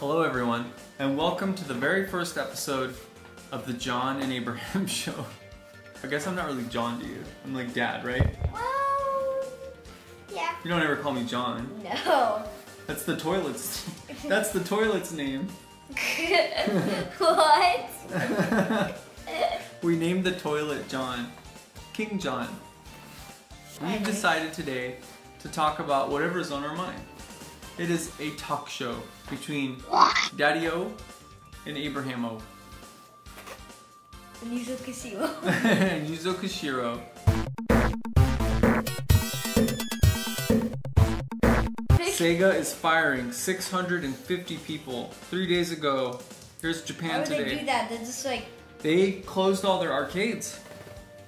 Hello, everyone, and welcome to the very first episode of the John and Abraham Show. I guess I'm not really John to you. I'm like dad, right? Well, yeah. You don't ever call me John. No. That's the toilet's. That's the toilet's name. what? we named the toilet John, King John. We've decided today to talk about whatever's on our mind. It is a talk show between Daddy O and Abraham O. And Yuzo Kishiro. and Yuzo Koshiro. Sega is firing 650 people three days ago. Here's Japan Why Japan would they do today. that? They're just like, They closed all their arcades.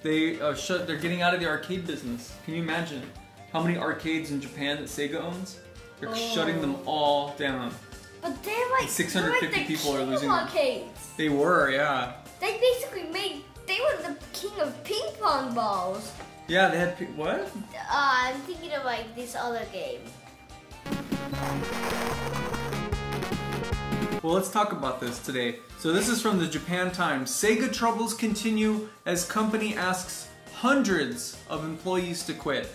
They uh, shut. They're getting out of the arcade business. Can you imagine how many arcades in Japan that Sega owns? They're shutting them all down. but they're like, 650 they're like the people are losing arcades. They were, yeah, They basically made, they were the king of ping pong balls. yeah. They had what? Uh, I'm thinking of like this other game. Well, let's talk about this today. So this is from the Japan Times. Sega troubles continue as company asks hundreds of employees to quit.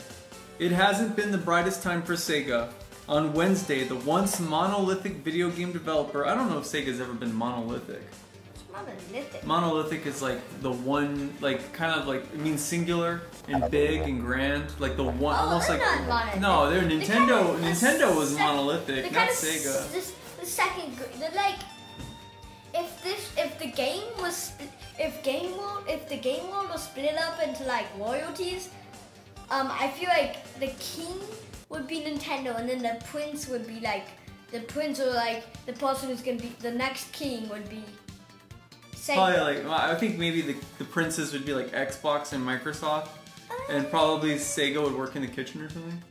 It hasn't been the brightest time for Sega. On Wednesday, the once monolithic video game developer, I don't know if Sega's ever been monolithic. Monolithic. Monolithic is like the one, like kind of like it means singular and big and grand, like the one, Oh, almost like not no, they're They're Nintendo. kinda Nintendo was monolithic, not Sega. This, the second, they're like, if this, if the game was, if game world, if the game world was split up into like royalties, um, I feel like the king would be Nintendo, and then the prince would be like, the prince or like the person who's gonna be the next king would be. Sega. Probably like well, I think maybe the, the princes would be like Xbox and Microsoft, and um, probably Sega would work in the kitchen or something.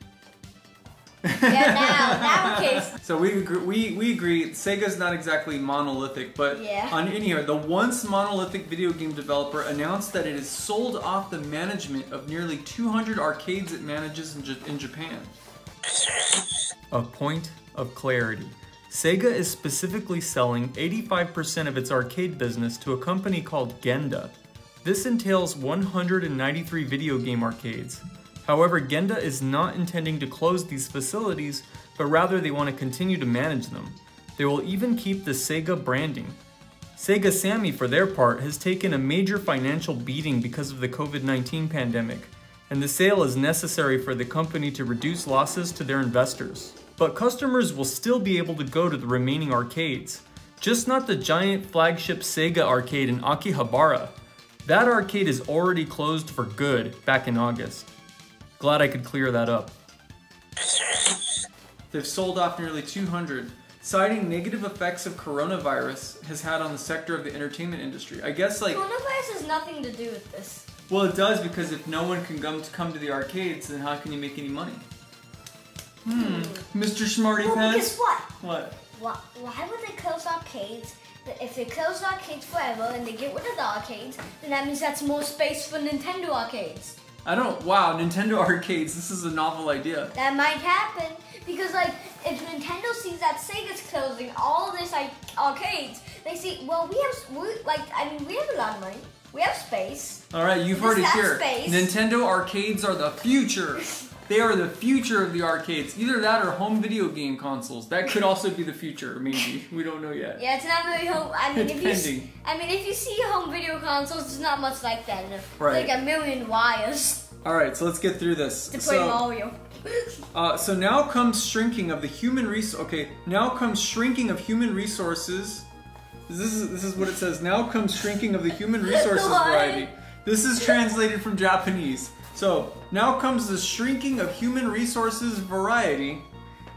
Yeah, now, now case. So we agree, we we agree Sega's not exactly monolithic, but Yeah. on in here the once monolithic video game developer announced that it has sold off the management of nearly 200 arcades it manages in, J- in Japan. A point of clarity. Sega is specifically selling 85% of its arcade business to a company called Genda. This entails 193 video game arcades. However, Genda is not intending to close these facilities, but rather they want to continue to manage them. They will even keep the Sega branding. Sega Sammy, for their part, has taken a major financial beating because of the COVID 19 pandemic, and the sale is necessary for the company to reduce losses to their investors. But customers will still be able to go to the remaining arcades, just not the giant flagship Sega arcade in Akihabara. That arcade is already closed for good back in August. Glad I could clear that up. They've sold off nearly 200, citing negative effects of coronavirus has had on the sector of the entertainment industry. I guess like Coronavirus has nothing to do with this. well, it does because if no one can come to come to the arcades, then how can you make any money? Hmm, Mr. Smarty Well, Pants. guess what? What? Why, why would they close arcades? If they close arcades forever and they get rid of the arcades, then that means that's more space for Nintendo arcades. I don't. Wow, Nintendo arcades. This is a novel idea. That might happen because, like, if Nintendo sees that Sega's closing all this like arcades, they see, well, we have, we, like, I mean, we have a lot of money, we have space. All right, you've heard it here. space. Nintendo arcades are the future. They are the future of the arcades. Either that or home video game consoles. That could also be the future, maybe. We don't know yet. Yeah, it's not really home. I mean, if you, Depending. I mean, if you see home video consoles, it's not much like that. Right. Like a million wires All right, so let's get through this. to play So, Mario. uh, so now comes shrinking of the human res. Okay, now comes shrinking of human resources. This is this is what it says. Now comes shrinking of the human resources variety. This is translated from Japanese. So now comes the shrinking of human resources variety,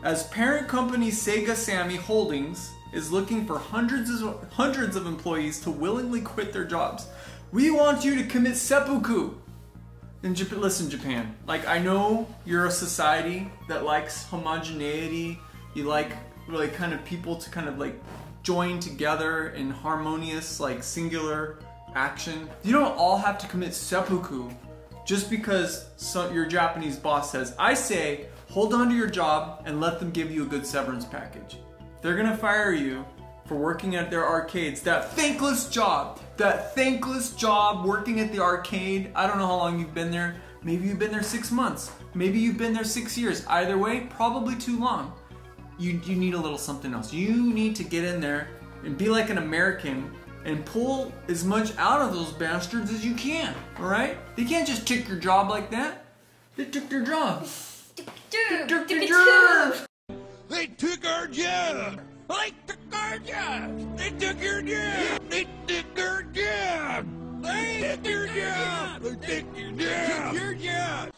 as parent company Sega Sammy Holdings is looking for hundreds of hundreds of employees to willingly quit their jobs. We want you to commit seppuku. In Japan, listen, Japan. Like I know you're a society that likes homogeneity. You like really kind of people to kind of like join together in harmonious, like singular action. You don't all have to commit seppuku just because so, your Japanese boss says. I say hold on to your job and let them give you a good severance package. they're gonna fire you for working at their arcades. That thankless job. That thankless job working at the arcade. I don't know how long you've been there. Maybe you've been there six months. Maybe you've been there six years. Either way, probably too long. You, you need a little something else. You need to get in there and be like an American and pull as much out of those bastards as you can. All right? They can't just take your job like that. They took their job. They took their job. They took our job. They took our job. They took your job. They took our job. They took your job. They took your job. Your job.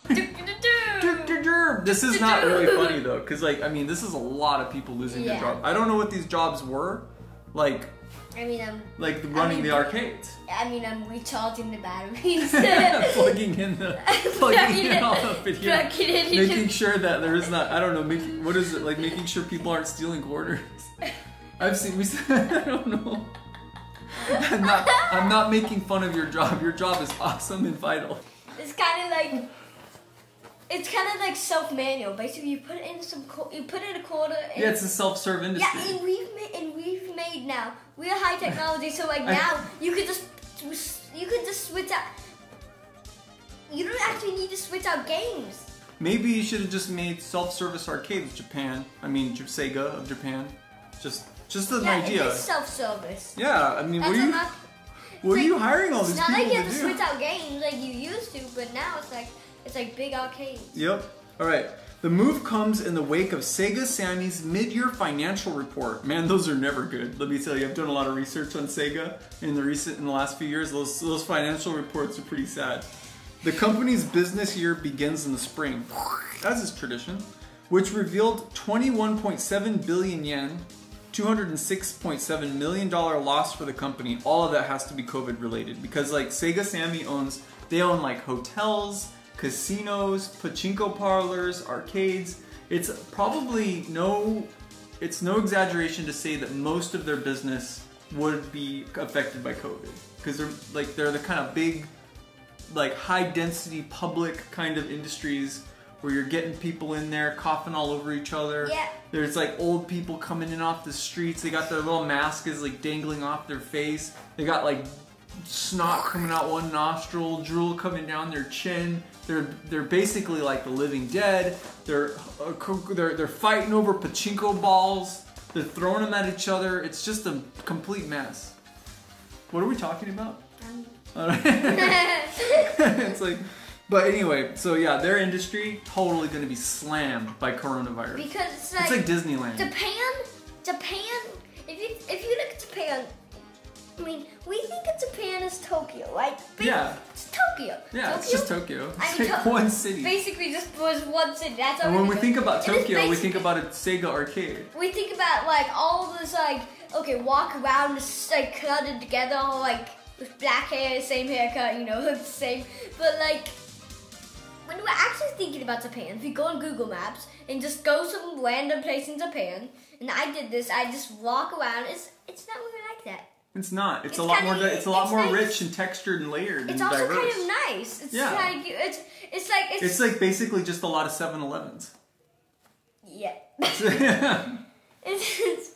Took their job. This is not really funny though, because like I mean, this is a lot of people losing their Yeah. job. I don't know what these jobs were, like I mean, I'm. like running mean, the arcades, I mean, I'm recharging the batteries. plugging in the plugging in all the video, Plugging it into- making sure that there is not. I don't know. Making what is it like? Making sure people aren't stealing quarters. I've seen. We. I don't know. I'm not. I'm not making fun of your job. Your job is awesome and vital. It's kind of like. It's kind of like self-manual. Basically, you put in some, co- you put in a quarter. And, Yeah, it's a self-serve industry. Yeah, and we've made, and we've made now. We're high technology, so like I- now you could just, you could just switch out. You don't actually need to switch out games. Maybe you should have just made self-service arcades Japan. I mean, Sega of Japan. Just, just an yeah, idea. it is self-service. Yeah, I mean, That's are you, enough. what like- you hiring all It's these not like people you have to to switch out games like you used to, but now it's like it's like big arcades. Yep. All right. The move comes in the wake of Sega Sammy's mid-year financial report. Man, those are never good. Let me tell you, I've done a lot of research on Sega in the recent in the last few years. Those those financial reports are pretty sad. The company's business year begins in the spring, as is tradition, which revealed 21.7 billion yen, 206.7 million dollar loss for the company. All of that has to be COVID related because like Sega Sammy owns they own like hotels, casinos, pachinko parlors, arcades. It's probably no it's no exaggeration to say that most of their business would be affected by COVID because they're like they're the kind of big like high density public kind of industries where you're getting people in there coughing all over each other. Yeah. There's like old people coming in off the streets. They got their little masks like dangling off their face. They got like snot coming out one nostril, drool coming down their chin. They're they're basically like the living dead. They're uh, they're they're fighting over pachinko balls. They're throwing them at each other. It's just a complete mess. What are we talking about? Alright. it's like, but anyway, so yeah, their industry totally going to be slammed by coronavirus. because it's it's like Disneyland. Japan, Japan. If you if you look at Japan, I mean, we think of Japan as Tokyo, right? Yeah. it's Tokyo. yeah, it's just Tokyo. I mean, like To- one city. Basically, just was one city. That's all And when we think about Tokyo, we think about a Sega arcade. we think about like all this like okay walk around just like cluttered together all like with black hair same haircut you know look the same but like when we're actually thinking about Japan if you go on Google Maps and just go some random place in Japan and I did this I just walk around it's it's not really like that It's not. It's, It's a lot more. It's a lot it's more nice. rich and textured and layered it's and also diverse. kind of nice it's Yeah. like it's it's like it's, It's like basically just a lot of 7-Elevens. yeah it's, it's,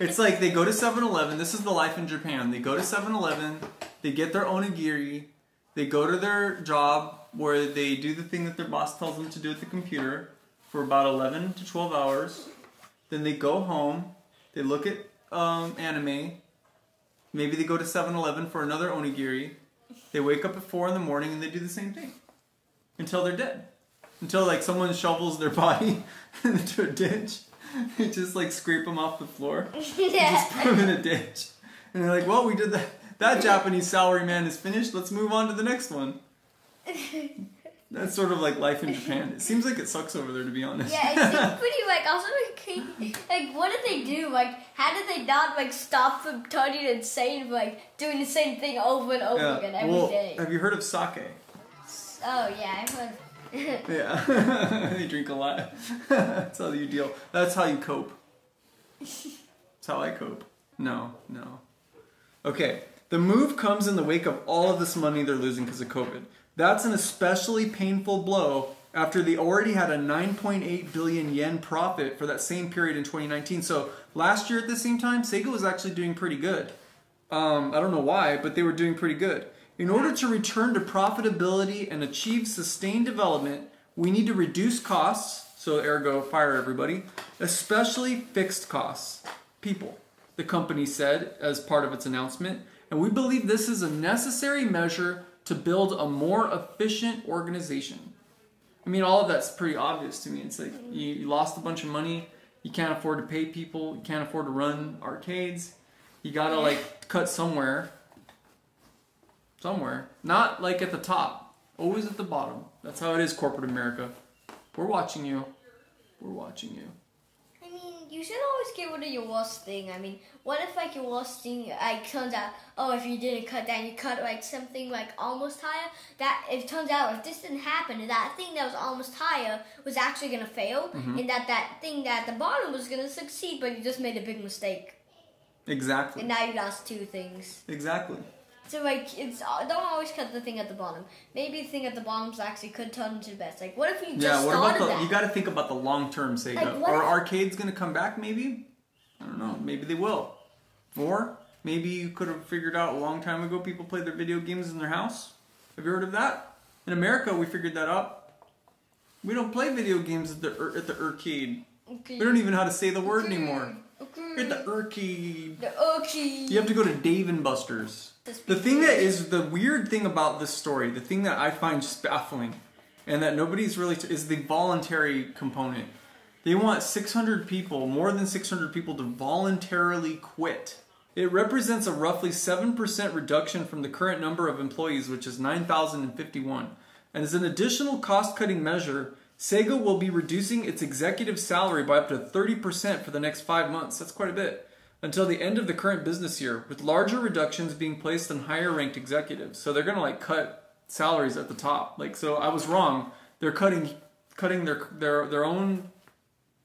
it's like they go to 7-Eleven. This is the life in Japan. They go to 7-Eleven. They get their own onigiri. They go to their job where they do the thing that their boss tells them to do at the computer for about 11 to 12 hours. Then they go home. They look at um, anime. Maybe they go to 7-Eleven for another onigiri. They wake up at 4 in the morning and they do the same thing. Until they're dead. Until like someone shovels their body into a ditch. They just like scrape them off the floor. yeah Just put them in a ditch. And they're like, well, we did that. That Japanese salary man is finished. Let's move on to the next one. That's sort of like life in Japan. It seems like it sucks over there, to be honest. Yeah, it seems pretty like also like, like what did they do? Like how did they not like stop from turning insane like doing the same thing over and over Yeah. again every day? well, have you heard of sake? Oh yeah, I've heard. Yeah, they drink a lot. That's how you deal. That's how you cope. That's how I cope. No, no. Okay, the move comes in the wake of all of this money they're losing because of COVID. That's an especially painful blow after they already had a 9.8 billion yen profit for that same period in 2019. So last year at the same time, Sega was actually doing pretty good. Um, I don't know why, but they were doing pretty good. In order to return to profitability and achieve sustained development, we need to reduce costs, so ergo fire everybody, especially fixed costs, people, the company said as part of its announcement. And we believe this is a necessary measure to build a more efficient organization. I mean, all of that's pretty obvious to me. It's like you, you lost a bunch of money, you can't afford to pay people, you can't afford to run arcades, you gotta like cut somewhere. Somewhere. Not like at the top, always at the bottom. That's how it is, corporate America. We're watching you. We're watching you. You should always get rid of your worst thing. I mean, what if like your worst thing like turns out, oh, if you didn't cut that, you cut like something like almost higher. That if it turns out if this didn't happen, that thing that was almost higher was actually gonna fail, mm-hmm. and that that thing that at the bottom was gonna succeed, but you just made a big mistake, Exactly. and now you lost two things. Exactly. So like, it's uh, don't always cut the thing at the bottom. Maybe the thing at the bottom actually could turn into the best. Like, what if you just Yeah, what about the? that? You got to think about the long term, Sega. Like, Are if- arcades gonna come back? Maybe. I don't know. Maybe they will. Or maybe you could have figured out a long time ago. People play their video games in their house. Have you heard of that? In America, we figured that out. We don't play video games at the ar- at the arcade. Okay. We don't even know how to say the word Okay. anymore. Okay. At the arcade. The okay. You have to go to Dave and Buster's. The thing that is the weird thing about this story, the thing that I find baffling, and that nobody's really is the voluntary component. They want 600 people, more than 600 people, to voluntarily quit. It represents a roughly 7% reduction from the current number of employees, which is 9,051. And as an additional cost cutting measure, Sega will be reducing its executive salary by up to 30% for the next five months. That's quite a bit. Until the end of the current business year, with larger reductions being placed on higher ranked executives. So they're gonna like cut salaries at the top. Like so I was wrong. They're cutting cutting their their their own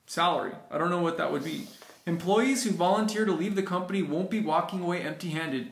salary. I don't know what that would be. Employees who volunteer to leave the company won't be walking away empty handed.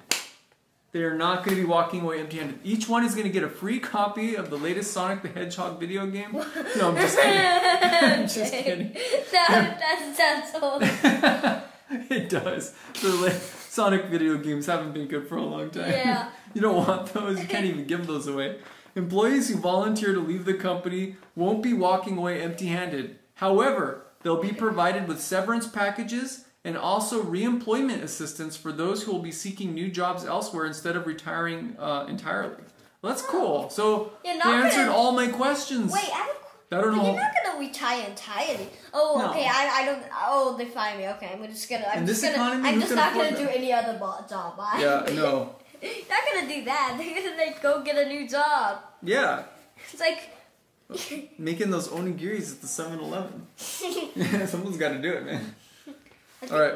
They are not going to be walking away empty handed. Each one is going to get a free copy of the latest Sonic the Hedgehog video game. No, I'm just kidding. I'm just kidding. that, that sounds. It does. The Sonic video games haven't been good for a long time. Yeah. you don't want those. You can't even give those away. Employees who volunteer to leave the company won't be walking away empty handed. However, they'll be provided with severance packages and also re-employment assistance for those who will be seeking new jobs elsewhere instead of retiring uh, entirely. Well, that's cool. So not answered all my questions. Wait, I I don't know. you're not gonna retire entirely. Oh, No. okay. I, I don't. Oh, they fire me. Okay, I'm just gonna. I'm In just this gonna. economy, I'm just not gonna do that? any other job. I, Yeah, no. not gonna do that. They're gonna like go get a new job. Yeah, It's like. making those onigiris at the 7-Eleven. Yeah, someone's got to do it, man. All right.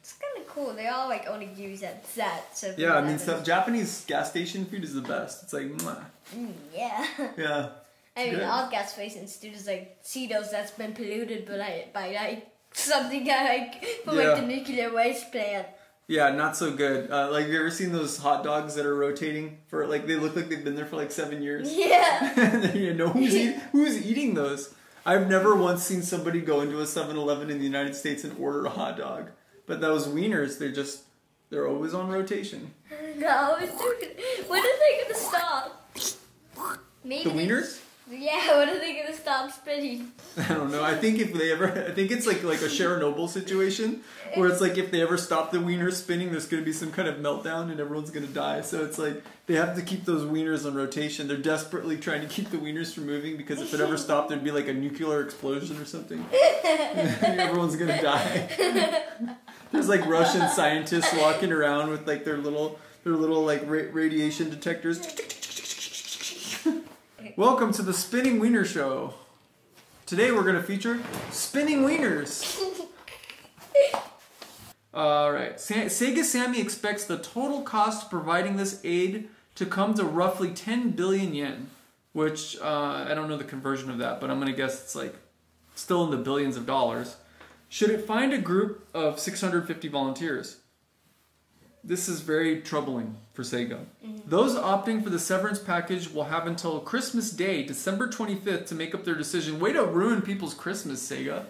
It's kind of cool. They all like only use that that. So Yeah, I mean, so Japanese gas station food is the best. It's like, mwah. Mm, yeah. yeah. I mean, good. all gas stations do is like Cheetos that's been polluted by like, by like something that like from Yeah. like the nuclear waste plant. Yeah, not so good. Uh, like, have you ever seen those hot dogs that are rotating for like they look like they've been there for like seven years? Yeah. then you know who's eat, who's eating those? I've never once seen somebody go into a 7-Eleven in the United States and order a hot dog. But those wieners, they're just they're always on rotation. no, it's when are they gonna stop? Maybe The wieners? Yeah, when are they gonna stop spinning? I don't know. I think if they ever, I think it's like like a Chernobyl situation where it's like if they ever stop the wieners spinning, there's going to be some kind of meltdown and everyone's going to die. So it's like they have to keep those wieners on rotation. They're desperately trying to keep the wieners from moving because if it ever stopped, there'd be like a nuclear explosion or something. and everyone's going to die. there's like Russian scientists walking around with like their little their little like ra- radiation detectors. Welcome to the Spinning Wiener Show. Today we're going to feature spinning wieners. All right. Sega Sammy expects the total cost of providing this aid to come to roughly 10 billion yen, which uh, I don't know the conversion of that, but I'm going to guess it's like still in the billions of dollars. Should it find a group of 650 volunteers? This is very troubling for Sega. Those opting for the severance package will have until Christmas Day, December 25th, to make up their decision. Way to ruin people's Christmas, Sega.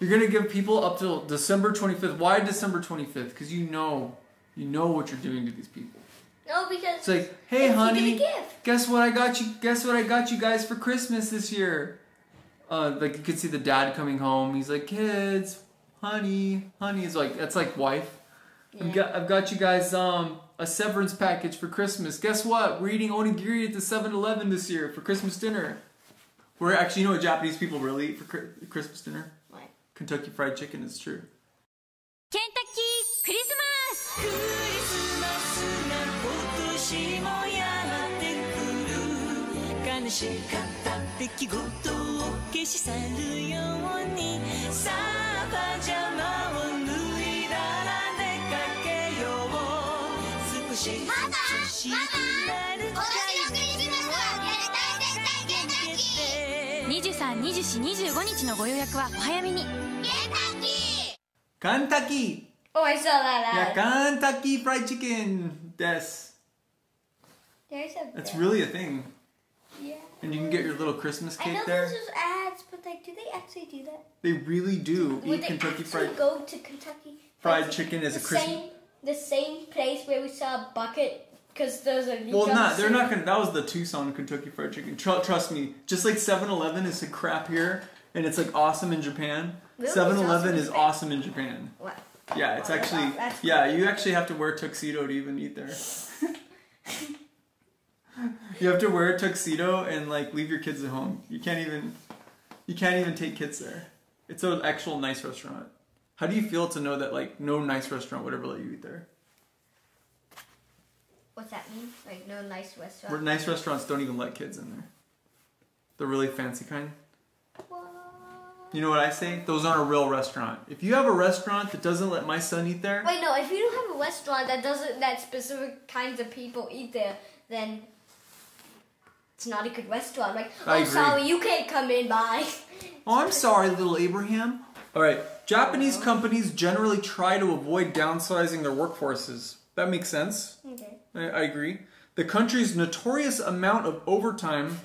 You're gonna give people up till December 25th. Why December 25th? Because you know, you know what you're doing to these people. No, because It's like, hey, honey, guess what I got you? Guess what I got you guys for Christmas this year? Uh, like you could see the dad coming home. He's like, kids, honey, honey. He's like, that's like wife. Yeah. I've, got, I've got you guys um, a severance package for Christmas. Guess what? We're eating onigiri at the 7-Eleven this year for Christmas dinner. We're actually, you know what Japanese people really eat for Christmas dinner? What? Kentucky Fried Chicken, it's true. Kentucky Christmas! う少し涼しくなる232425日のご予約はお早めに Kentucky! Oh, I saw that Yeah, ad. Kentucky Fried Chicken. Yes. There's a That's bed. really a thing. Yeah. And you can get your little Christmas I cake know there. this is ads, but like, do they actually do that? They really do Would eat they Kentucky actually Fried go to Kentucky Fried Like, Chicken as a the Christmas. the same place where we saw a bucket because there's a Well, not they're not gonna. That was the Tucson Kentucky Fried Chicken. Tr- trust me, just like 7-Eleven is a crap here, and it's like awesome in Japan. Really? 7-Eleven It's is awesome in Japan. What? Yeah, it's actually yeah. You actually have to wear a tuxedo to even eat there. you have to wear a tuxedo and like leave your kids at home. You can't even you can't even take kids there. It's an actual nice restaurant. How do you feel to know that like no nice restaurant would ever let you eat there? What's that mean? Like no nice Where restaurant. nice restaurants don't even let kids in there. The really fancy kind. What? You know what I say? Those aren't a real restaurant. If you have a restaurant that doesn't let my son eat there, Wait, no. If you don't have a restaurant that doesn't that specific kinds of people eat there, then it's not a good restaurant. Like, oh, I agree. sorry, you can't come in. Bye. Oh, I'm sorry, little Abraham. All right. Japanese companies generally try to avoid downsizing their workforces. That makes sense. Okay. I, I agree. The country's notorious amount of overtime.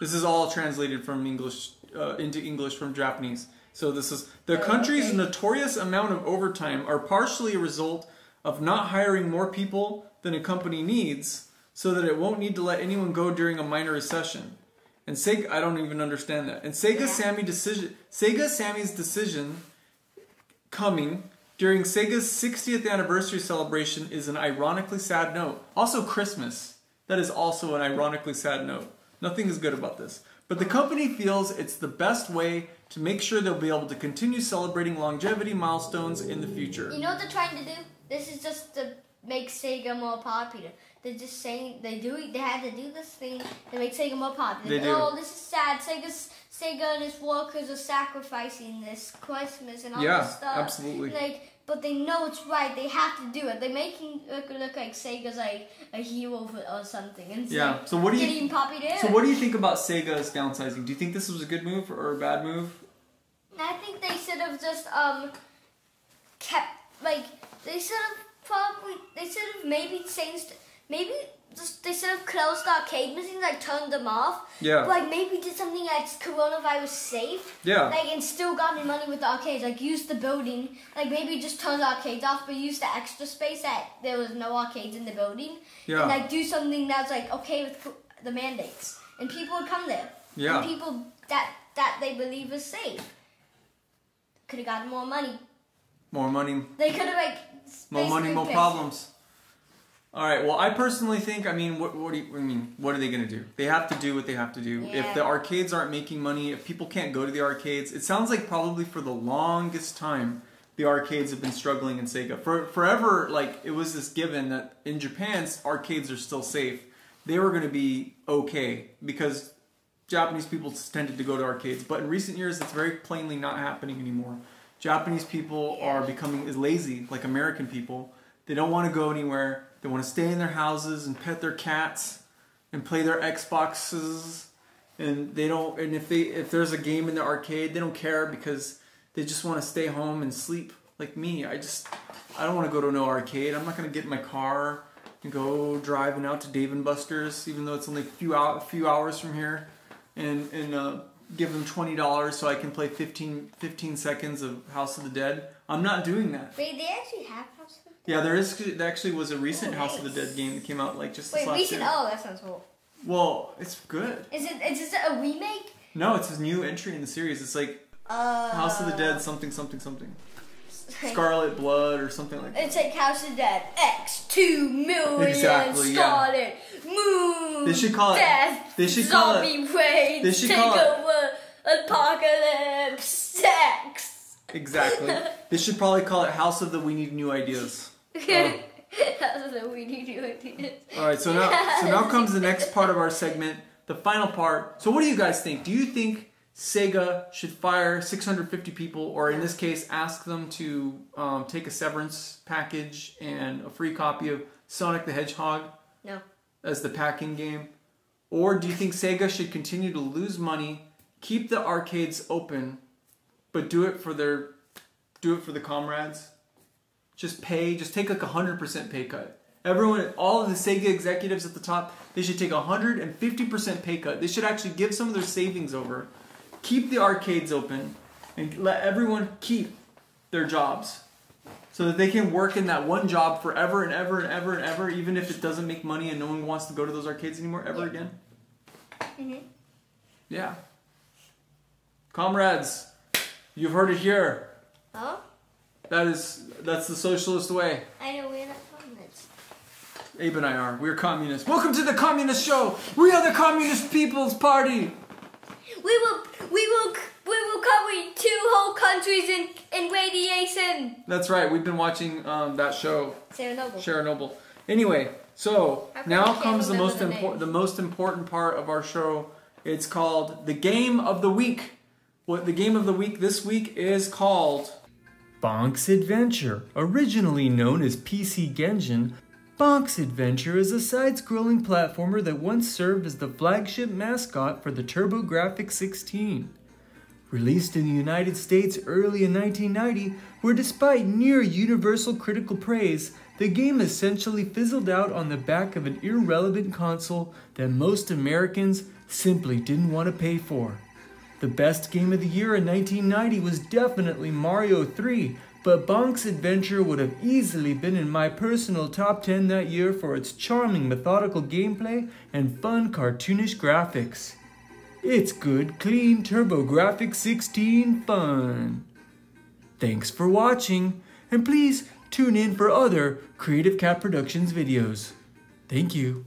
This is all translated from English uh, into English from Japanese. So this is the country's okay. notorious amount of overtime are partially a result of not hiring more people than a company needs, so that it won't need to let anyone go during a minor recession. And Sega, I don't even understand that. And Sega Yeah. Sammy decision, Sega Sammy's decision coming during Sega's 60th anniversary celebration is an ironically sad note. Also, Christmas. That is also an ironically sad note. Nothing is good about this. But the company feels it's the best way to make sure they'll be able to continue celebrating longevity milestones in the future. You know what they're trying to do? This is just to make Sega more popular. They're just saying they do. It, they had to do this thing to make Sega more popular. They do. Oh, this is sad. Sega's Sega and its workers are sacrificing this Christmas and all Yeah, this stuff. absolutely. Like, but they know it's right. They have to do it. They're making it look like Sega's like a hero for, or something. And Yeah, like so what do you- getting popular? So, what do you think about Sega's downsizing? Do you think this was a good move or a bad move? I think they should have just um kept like they should have probably they should have maybe changed maybe just they should have closed the arcade machines like turned them off. Yeah. Like maybe did something that's coronavirus safe. Yeah. Like and still got any money with the arcades. Like use the building. Like maybe just turn the arcades off, but use the extra space that there was no arcades in the building. Yeah. And like do something that's like okay with the mandates, and people would come there. Yeah. And people that that they believe is safe could have gotten more money. More money, They could have like more money, more problems. All right. Well, I personally think. I mean, what, what do you? I mean, what are they gonna do? They have to do what they have to do. If the arcades aren't making money, if people can't go to the arcades, it sounds like probably for the longest time, the arcades have been struggling in Sega. For forever, like it was this given that in Japan, arcades are still safe. They were gonna be okay because Japanese people tended to go to arcades, but in recent years, it's very plainly not happening anymore. Japanese people are becoming lazy, like American people. They don't want to go anywhere. They want to stay in their houses and pet their cats and play their Xboxes. And they don't. And if they if there's a game in the arcade, they don't care because they just want to stay home and sleep like me, I just I don't want to go to no arcade. I'm not gonna get in my car and go driving out to Dave and Buster's, even though it's only a few out a few hours from here, and and uh, give them twenty dollars so I can play 15, 15 seconds of House of the Dead. I'm not doing that. Wait, they actually have House of the Dead? Yeah, there is there actually was a recent Oh, House of the. Dead game that came out like just Wait, last recent. year. Oh, that sounds cool. Well, it's good. Is it? Is this a remake? No, it's a new entry in the series. It's like Uh, House of the Dead something something something. Scarlet Blood or something like that. It's like House of the Dead X two million Exactly, yeah. Scarlet Moon. They should call it- Death, they should call it- zombie raids, they should take call it- apocalypse sex. Exactly. they should probably call it House of the We Need New Ideas. Oh. That's what we need to do. All right, so now so now comes the next part of our segment, the final part. So what do you guys think? Do you think Sega should fire 650 people, or in this case, ask them to um, take a severance package and a free copy of Sonic the Hedgehog No. as the packing game? Or do you think Sega should continue to lose money, keep the arcades open, but do it for their do it for the comrades? Just pay, just take like a hundred percent pay cut. Everyone, all of the Sega executives at the top, they should take a hundred and fifty percent pay cut. They should actually give some of their savings over, keep the arcades open, and let everyone keep their jobs so that they can work in that one job forever and ever and ever and ever, even if it doesn't make money and no one wants to go to those arcades anymore ever Yeah. again. Mhm. Yeah. Comrades, you've heard it here. Huh? That is that's the socialist way. I know we're not communists. Abe and I are. We're communists. Welcome to the communist show. We are the Communist People's Party. We will, we will cover two whole countries in in radiation. That's right. We've been watching um, that show, Noble. Chernobyl. Anyway, so now comes the most important the most important part of our show. It's called the game of the week. What the game of the week this week is called Bonk's Adventure. Originally known as PC Genjin, Bonk's Adventure is a side-scrolling platformer that once served as the flagship mascot for the TurboGrafx 16 released in the United States early in 1990, where despite near universal critical praise, the game essentially fizzled out on the back of an irrelevant console that most Americans simply didn't want to pay for. The best game of the year in 1990 was definitely Mario 3, but Bonk's Adventure would have easily been in my personal top 10 that year for its charming methodical gameplay and fun cartoonish graphics. It's good, clean TurboGrafx 16 fun. Thanks for watching, and please tune in for other Creative Cat Productions videos. Thank you.